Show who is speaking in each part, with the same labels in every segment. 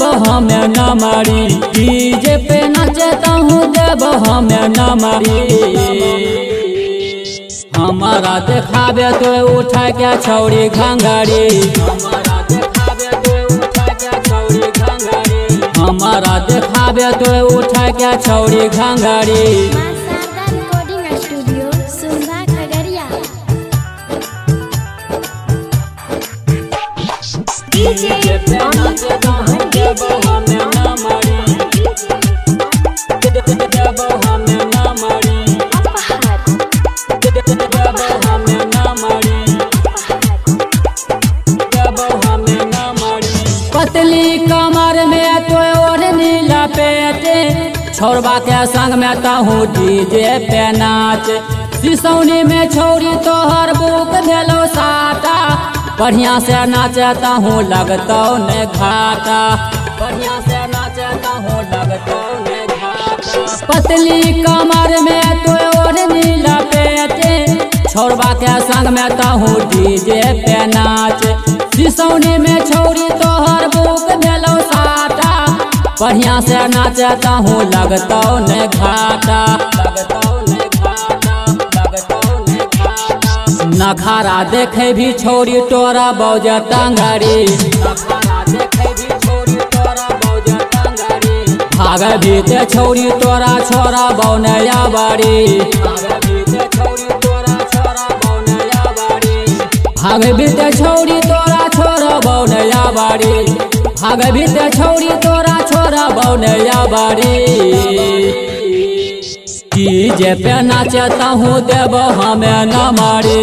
Speaker 1: देव हमें न मारी, डीजे पे नाचता हूँ देव हमें न मारी। हमारा देखाबे तो उठा के छौड़ी घंघरी हमारा देखाबे तो उठा के छौड़ी घंघरी
Speaker 2: Maa Sharda recording studio Sunda Khagaria DJ Amit अपहर
Speaker 1: पतली कमर में तो छोरबा के संग में कहूँ डीजे पे नाच सिसौनी में छोरी तोहर बुक भेलो साटा, बढ़िया से नाचता हूँ लगता ने घाटा। हूँ पतली कमर में तो और नीला पेटे। छोरबा के संग में कहूँ डीजे पे नाच। सिसौनी में छोरी तोहर बुक भेलो साटा। बढ़िया से नाचता हूँ, लगता ने घाटा। नखारा देखे भी छोरी तोरा बौजा टंगरी भाग भी ते छोरी तोरा छोरा बौनया बाड़ी। भाग भी ते छौरी तोरा छोरा बौनया बाड़ी। भाग भी ते छौरी तोरा छोरा बौनया बाड़ी। डीजे पे नाचता हूँ देव हमें न मारी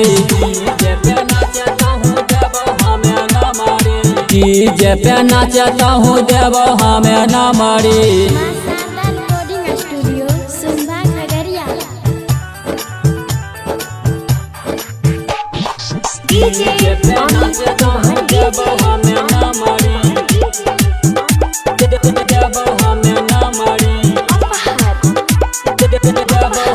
Speaker 1: डीजे पे नाचता हूँ देव हमें न मारी।
Speaker 2: Maa Sharda recording studio Sunda Khagaria DJ Amit अपहर।
Speaker 1: हमारा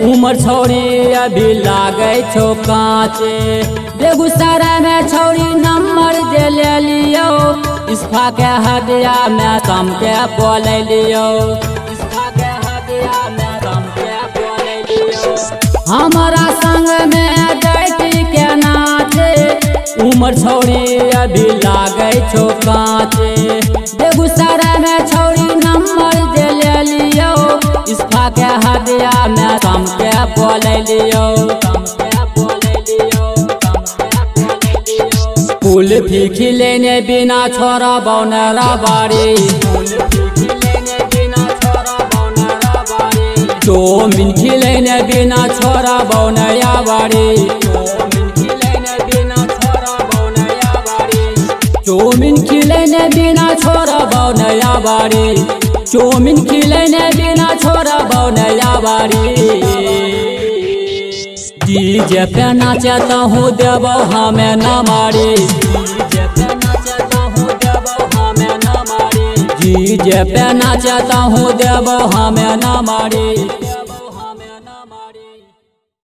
Speaker 1: उमर छौरी अभी लागे छो काचे। बेगूसराय में छौरी नंबर दे ले लियो। इसफा के हदिया में सम के बोले लियो। हमारा संग में डैट के नाचे। उमर छौरी अभी लागे छो काचे। बेगूसराय में छौरी हदिया के बोले लियो फूल भी खिलेने बिना छोरा बौनरा बाड़ी चौमिन खिलेने बिना छोरा बौनया बाड़ी चौमिन खिलेने बिना छोरा बौनया बाड़ी चौमिन खिलेने बिना छोरा बौनया बारी। डीजे पे तो हूँ देव, हमें न मारी। डीजे पे नाचता हूँ देव, हमें ना मारी।